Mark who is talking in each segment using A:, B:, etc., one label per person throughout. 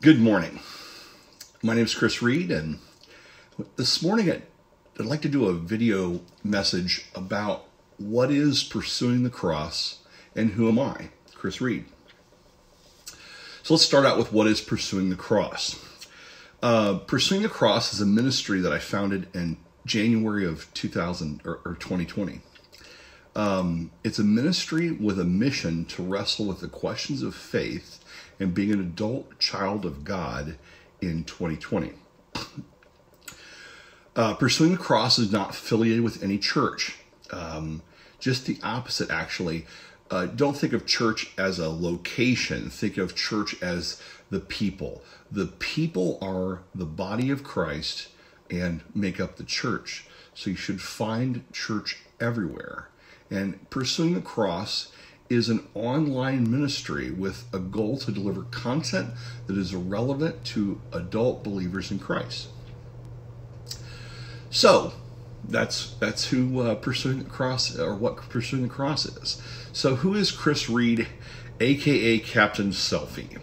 A: Good morning. My name is Chris Reed, and this morning I'd, like to do a video message about what is pursuing the cross and who am I, Chris Reed. So let's start out with what is pursuing the cross. Uh, pursuing the cross is a ministry that I founded in January of 2000 or, or 2020. Um, it's a ministry with a mission to wrestle with the questions of faith and being an adult child of God in 2020. Uh, pursuing the cross is not affiliated with any church. Um, just the opposite, actually. Uh, don't think of church as a location. Think of church as the people. The people are the body of Christ and make up the church. So you should find church everywhere. And pursuing the cross is an online ministry with a goal to deliver content that is relevant to adult believers in Christ. So, that's that's who uh, pursuing the cross or what pursuing the cross is. So, who is Chris Reed, aka Captain Selfie?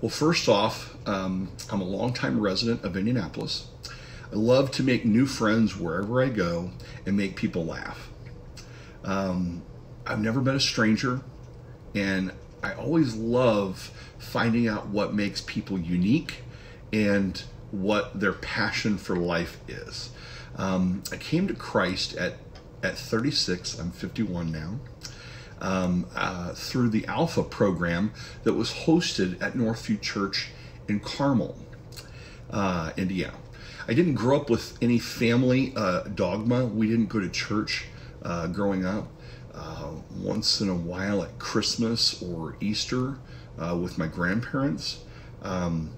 A: Well, first off, um, I'm a longtime resident of Indianapolis. I love to make new friends wherever I go and make people laugh. Um, I've never been a stranger, and I always love finding out what makes people unique and what their passion for life is. Um, I came to Christ at at 36. I'm 51 now. Um, uh, through the Alpha program that was hosted at Northview Church in Carmel, uh, Indiana. I didn't grow up with any family uh, dogma. We didn't go to church uh, growing up uh, once in a while at Christmas or Easter uh, with my grandparents. Um,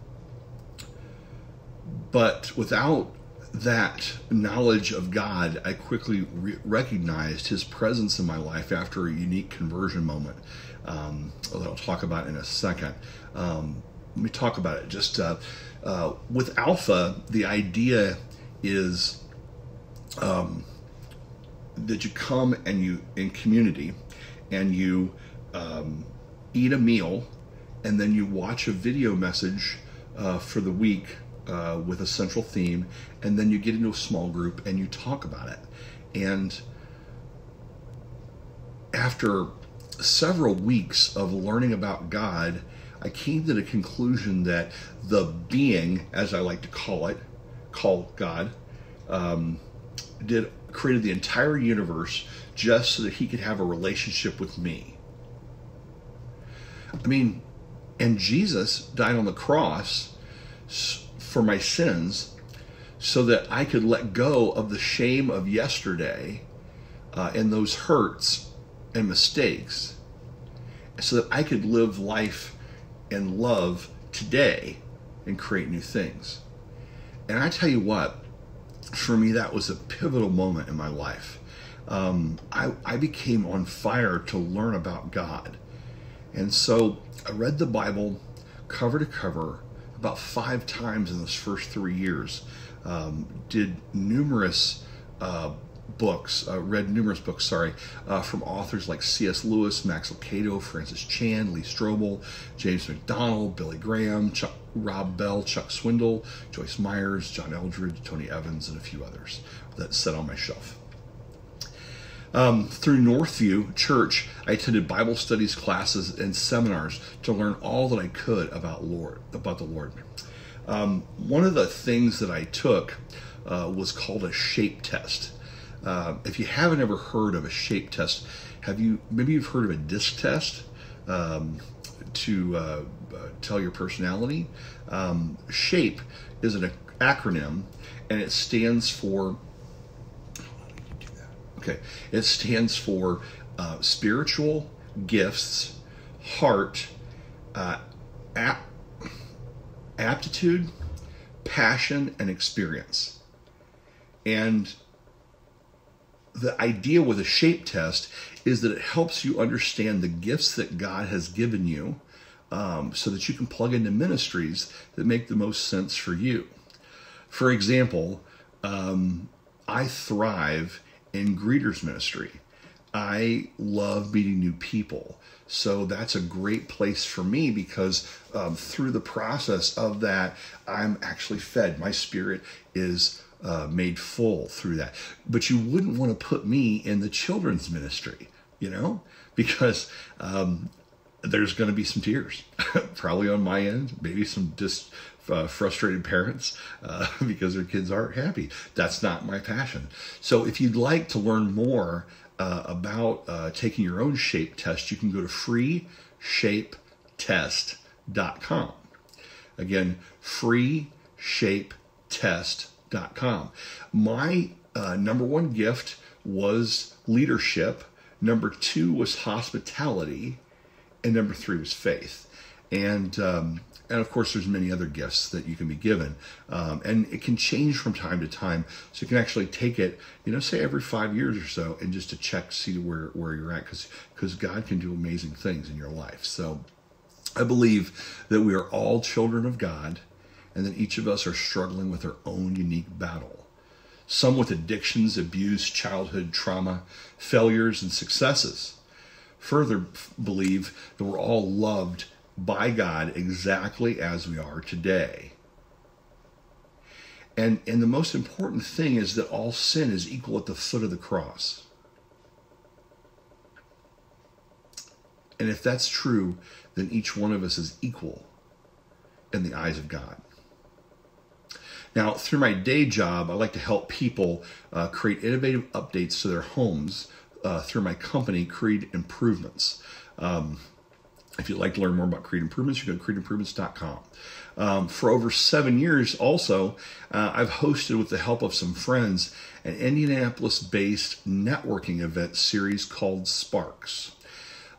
A: but without that knowledge of God, I quickly re- recognized His presence in my life after a unique conversion moment um, that I'll talk about in a second. Um, let me talk about it. Just uh, uh, with Alpha, the idea is um, that you come and you in community and you um, eat a meal and then you watch a video message uh, for the week uh, with a central theme and then you get into a small group and you talk about it. And after several weeks of learning about god i came to the conclusion that the being as i like to call it call god um, did created the entire universe just so that he could have a relationship with me. I mean, and Jesus died on the cross for my sins so that I could let go of the shame of yesterday uh, and those hurts and mistakes so that I could live life and love today and create new things. And I tell you what, for me, that was a pivotal moment in my life. Um, I, I became on fire to learn about God. And so I read the Bible cover to cover about five times in those first three years. Um, did numerous uh, books, uh, read numerous books, sorry, uh, from authors like C.S. Lewis, Max Lucado, Francis Chan, Lee Strobel, James MacDonald, Billy Graham, Chuck, Rob Bell, Chuck Swindoll, Joyce Myers, John Eldredge, Tony Evans, and a few others that sit on my shelf. Um, through Northview Church, I attended Bible studies, classes, and seminars to learn all that I could about Lord, about the Lord. Um, one of the things that I took uh, was called a shape test. Uh, if you haven't ever heard of a shape test, have you? Maybe you've heard of a disc test um, to uh, uh, tell your personality. Um, shape is an acronym, and it stands for. Okay, it stands for uh, spiritual gifts, heart, uh, ap- aptitude, passion, and experience. And the idea with a shape test is that it helps you understand the gifts that God has given you um, so that you can plug into ministries that make the most sense for you. For example, um, I thrive in greeters ministry. I love meeting new people. So that's a great place for me because um, through the process of that, I'm actually fed. My spirit is uh, made full through that. But you wouldn't want to put me in the children's ministry, you know, because um, there's going to be some tears, probably on my end, maybe some dis, uh, frustrated parents uh, because their kids aren't happy. That's not my passion. So if you'd like to learn more uh, about uh, taking your own shape test, you can go to freeshapetest.com. Again, freeshapetest.com. My uh, number one gift was leadership. Number two was hospitality, and number three was faith. And um, and of course there's many other gifts that you can be given. Um, and it can change from time to time. So you can actually take it you know say every five years or so and just to check see where where you're at because because god can do amazing things in your life. So i believe that we are all children of god and that each of us are struggling with our own unique battle. Some with addictions abuse childhood trauma failures and successes further believe that we're all loved by God exactly as we are today. And, and the most important thing is that all sin is equal at the foot of the cross. And if that's true, then each one of us is equal in the eyes of God. Now, through my day job, I like to help people uh, create innovative updates to their homes uh, through my company, Creed Improvements. Um, if you'd like to learn more about Creed Improvements, you go to creedimprovements.com. Um, for over seven years, also, uh, I've hosted, with the help of some friends, an Indianapolis based networking event series called Sparks.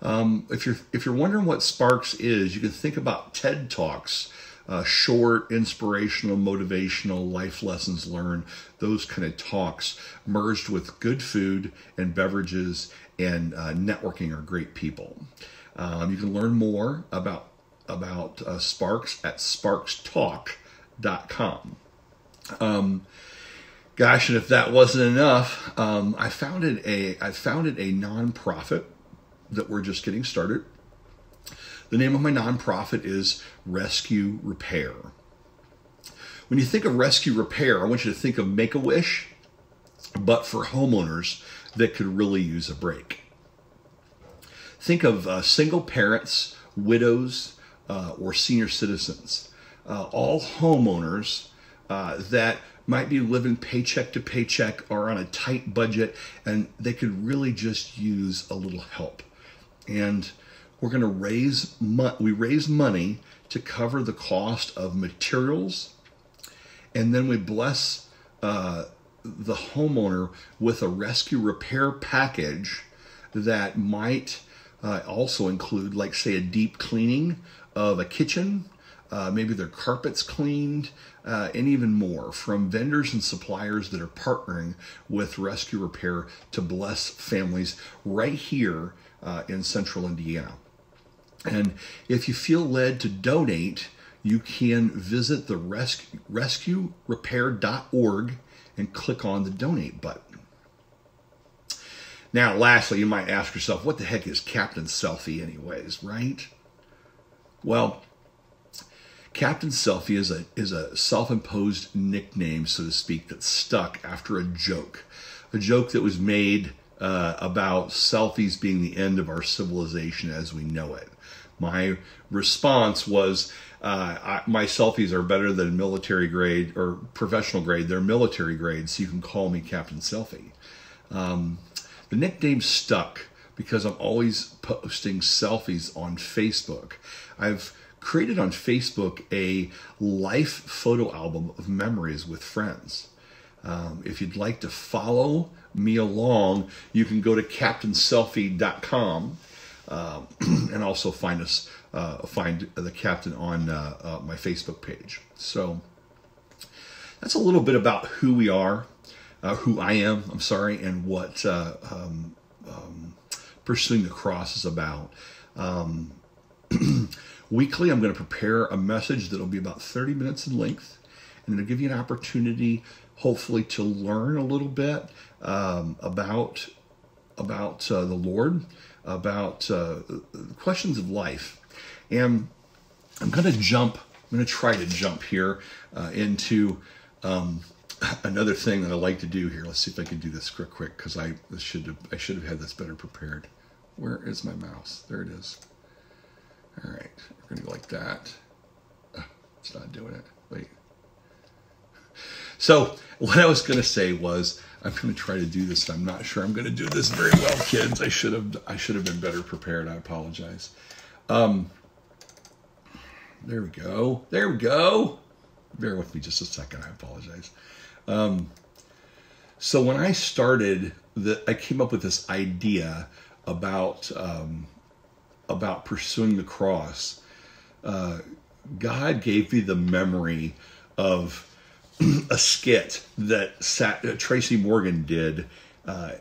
A: Um, if you're if you're wondering what Sparks is, you can think about TED Talks, uh, short, inspirational, motivational, life lessons learned, those kind of talks, merged with good food and beverages and uh, networking are great people. Um, you can learn more about about uh, Sparks at sparkstalk.com. Um, gosh, and if that wasn't enough, um, I founded a I founded a nonprofit that we're just getting started. The name of my nonprofit is Rescue Repair. When you think of rescue repair, I want you to think of Make a Wish, but for homeowners that could really use a break. Think of uh, single parents, widows, uh, or senior citizens, uh, all homeowners uh, that might be living paycheck to paycheck or on a tight budget, and they could really just use a little help. And we're going to raise mo- we raise money to cover the cost of materials, and then we bless uh, the homeowner with a rescue repair package that might uh, also include, like, say, a deep cleaning of a kitchen, uh, maybe their carpets cleaned, uh, and even more from vendors and suppliers that are partnering with Rescue Repair to bless families right here uh, in central Indiana. And if you feel led to donate, you can visit the rescue, rescuerepair.org and click on the donate button. Now, lastly, you might ask yourself, what the heck is Captain Selfie, anyways, right? Well, Captain Selfie is a is a self-imposed nickname, so to speak, that stuck after a joke, a joke that was made uh, about selfies being the end of our civilization as we know it. My response was, uh, I, my selfies are better than military grade or professional grade. They're military grade, so you can call me Captain Selfie. Um, the nickname stuck because I'm always posting selfies on Facebook. I've created on Facebook a life photo album of memories with friends. Um, if you'd like to follow me along, you can go to captainselfie.com um, and also find us uh, find the captain on uh, uh, my Facebook page. So that's a little bit about who we are uh, who I am, I'm sorry, and what uh, um, um, pursuing the cross is about. Um, weekly, I'm going to prepare a message that'll be about 30 minutes in length, and it'll give you an opportunity, hopefully, to learn a little bit um, about about uh, the Lord, about uh, questions of life. And I'm going to jump, I'm going to try to jump here uh, into um, another thing that I like to do here. Let's see if I can do this real quick, because I should have I should have had this better prepared. Where is my mouse? There it is. All right, we're gonna go like that. It's not doing it. Wait. So what I was gonna say was I'm gonna try to do this. I'm not sure I'm gonna do this very well, kids. I should have I should have been better prepared. I apologize. Um, there we go. There we go. Bear with me just a second. I apologize. Um, so when I started, the, I came up with this idea about um, about pursuing the cross. Uh, God gave me the memory of a skit that Sat, uh, Tracy Morgan did uh,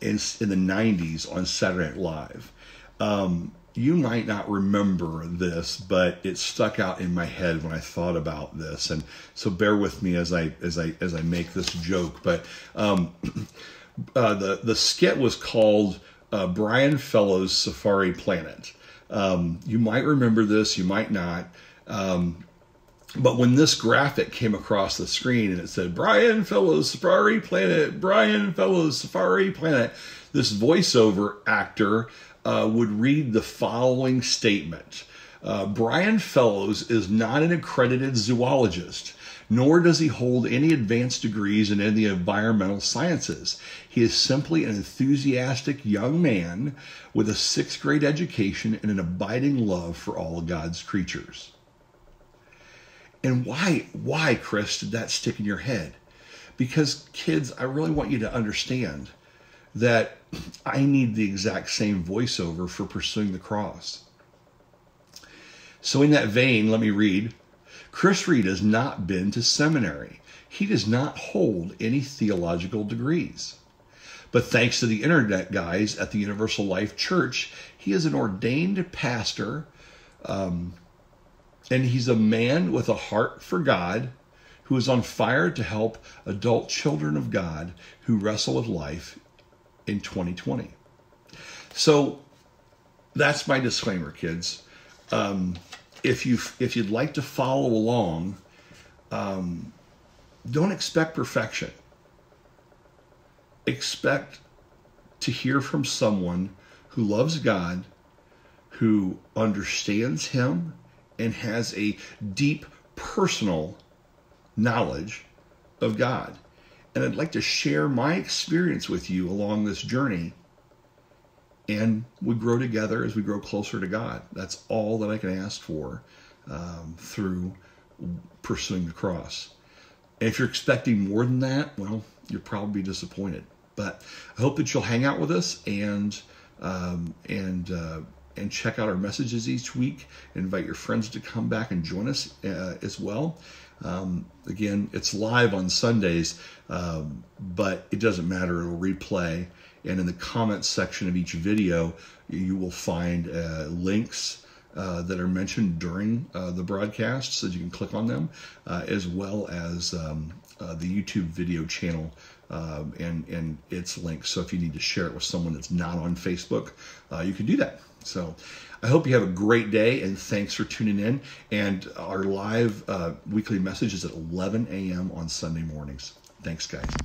A: in in the '90s on Saturday Night Live. Um, you might not remember this, but it stuck out in my head when I thought about this, and so bear with me as I as I as I make this joke. But um, uh, the the skit was called uh, Brian Fellows Safari Planet. Um, you might remember this, you might not. Um, but when this graphic came across the screen and it said Brian Fellows Safari Planet, Brian Fellows Safari Planet, this voiceover actor uh, would read the following statement. Uh, Brian Fellows is not an accredited zoologist, nor does he hold any advanced degrees in any environmental sciences. He is simply an enthusiastic young man with a sixth grade education and an abiding love for all God's creatures. And why, why, Chris, did that stick in your head? Because, kids, I really want you to understand that I need the exact same voiceover for pursuing the cross. So, in that vein, let me read Chris Reed has not been to seminary. He does not hold any theological degrees. But thanks to the internet guys at the Universal Life Church, he is an ordained pastor, um, and he's a man with a heart for God who is on fire to help adult children of God who wrestle with life in 2020. So that's my disclaimer, kids. Um, if you if you'd like to follow along, um, don't expect perfection. Expect to hear from someone who loves God, who understands Him, and has a deep personal knowledge of God. And I'd like to share my experience with you along this journey. And we grow together as we grow closer to God. That's all that I can ask for um, through pursuing the cross. And if you're expecting more than that, well, you'll probably be disappointed. But I hope that you'll hang out with us and um, and uh, and check out our messages each week. Invite your friends to come back and join us uh, as well. Um, again, it's live on Sundays, um, but it doesn't matter. It'll replay. And in the comments section of each video, you will find uh, links uh, that are mentioned during uh, the broadcast so you can click on them, uh, as well as um, uh, the YouTube video channel um, and, and its links. So if you need to share it with someone that's not on Facebook, uh, you can do that. So I hope you have a great day and thanks for tuning in. And our live uh, weekly message is at 11 a.m. on Sunday mornings. Thanks, guys.